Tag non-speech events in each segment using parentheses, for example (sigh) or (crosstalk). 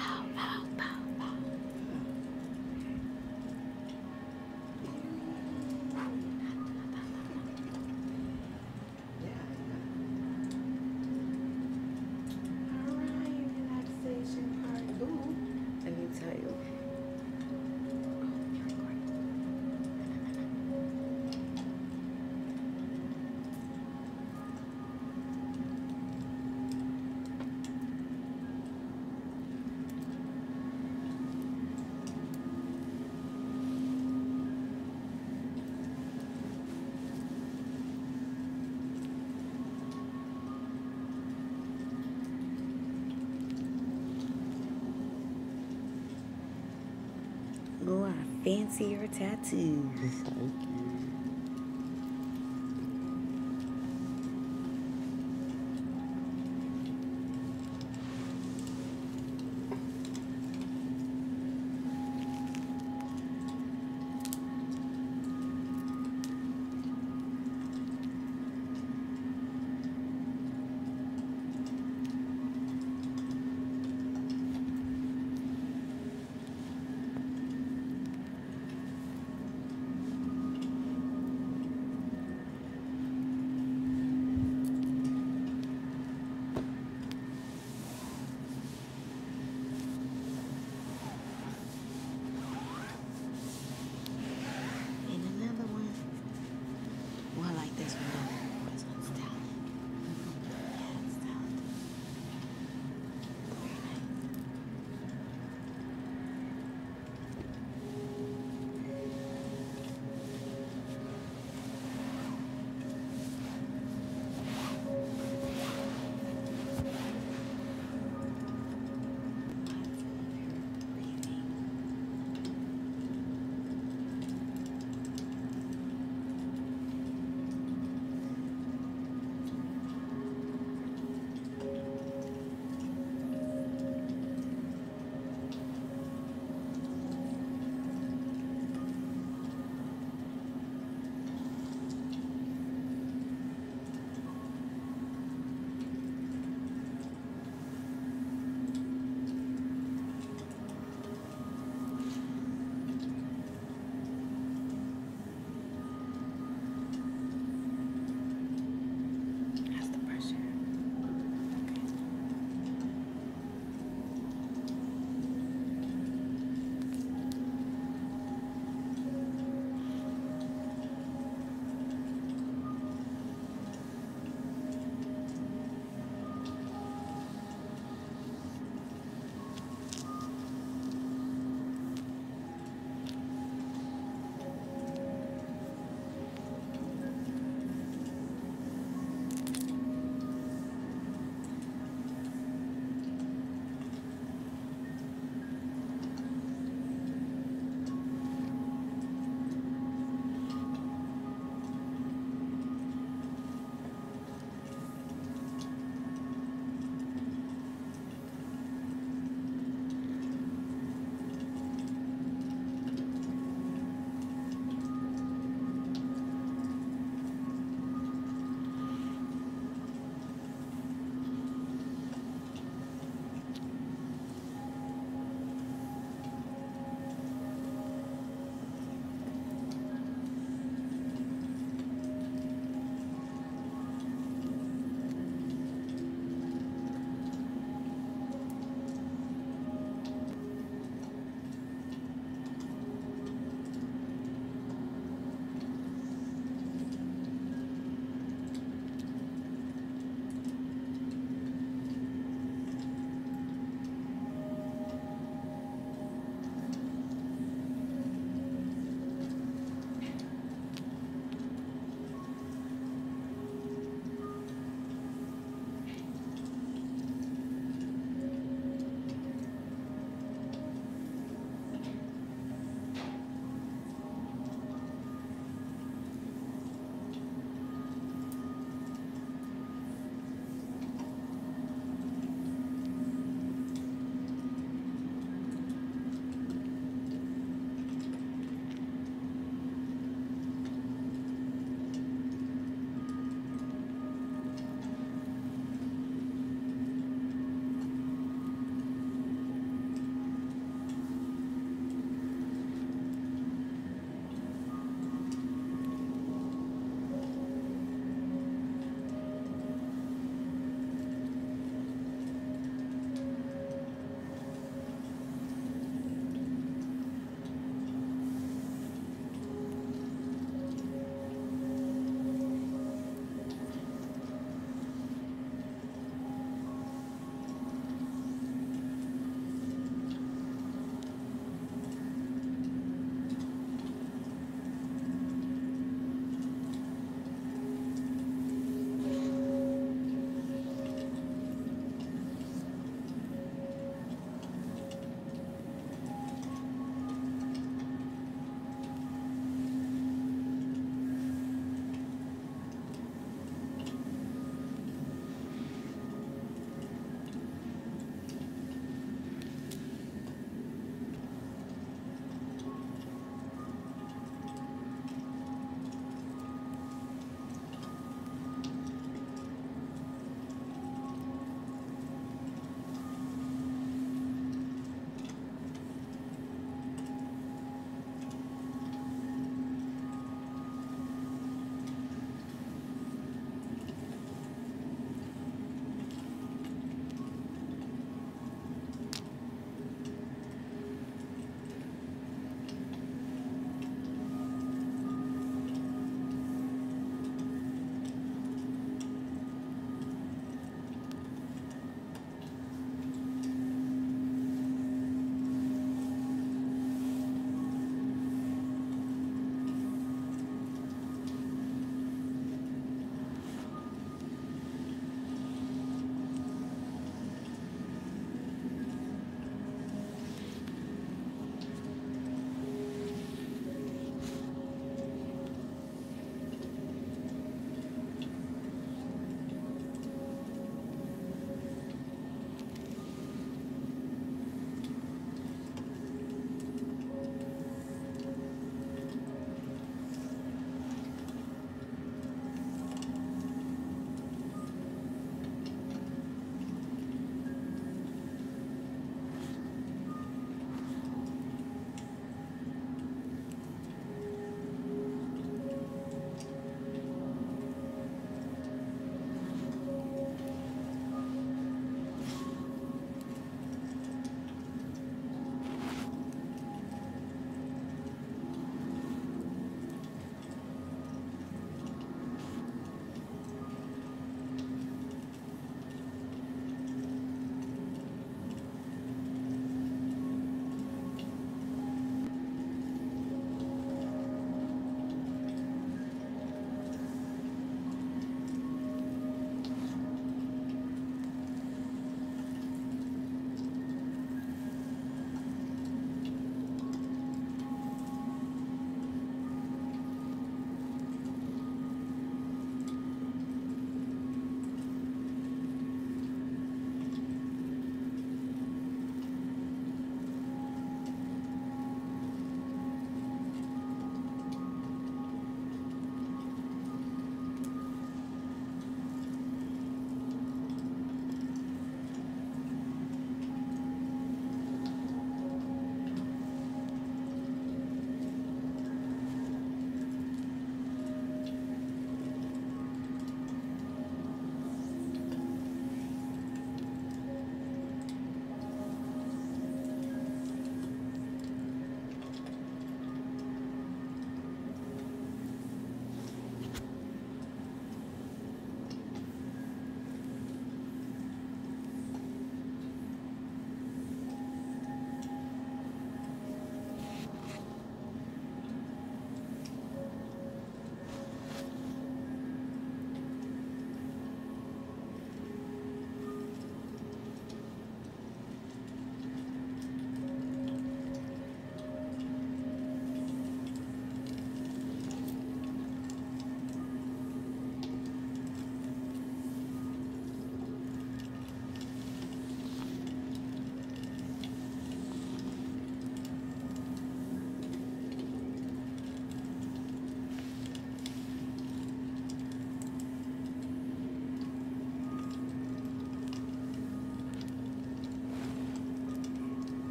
Alright, Your tattoos. Thank you.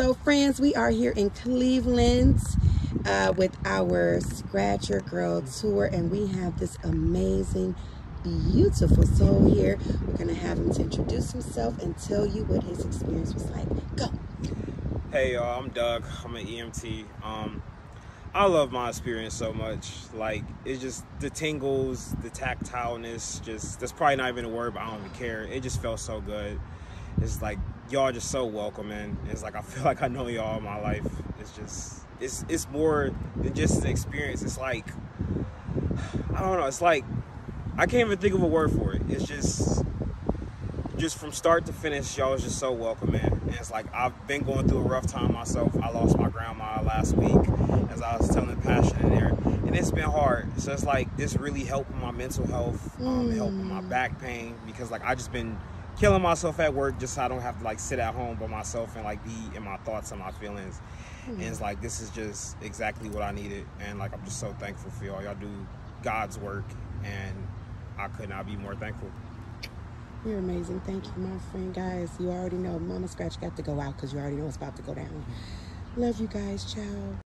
So, friends, we are here in Cleveland uh, with our Scratcher Girls tour, and we have this amazing, beautiful soul here. We're going to have him to introduce himself and tell you what his experience was like. Go. Hey, y'all, I'm Doug. I'm an EMT. Um, I love my experience so much. Like, it's just the tingles, the tactileness, just, that's probably not even a word, but I don't even care. It just felt so good. It's like, y'all just so welcoming. It's like, I feel (laughs) like I know y'all all my life. It's just, it's, it's more than just an experience. It's like, (sighs) I don't know, it's like, I can't even think of a word for it. It's just, just from start to finish, y'all was just so welcoming. And it's like I've been going through a rough time myself. I lost my grandma last week, as I was telling the Passion in there, and it's been hard. So it's like this really helping my mental health, um, Mm. helping my back pain because like I just been killing myself at work just so I don't have to like sit at home by myself and like be in my thoughts and my feelings. And it's like this is just exactly what I needed, and like I'm just so thankful for y'all. Y'all do God's work, and I could not be more thankful. You're amazing. Thank you, my friend. Guys, you already know Mama Scratch got to go out because you already know it's about to go down. Mm-hmm. Love you guys. Ciao.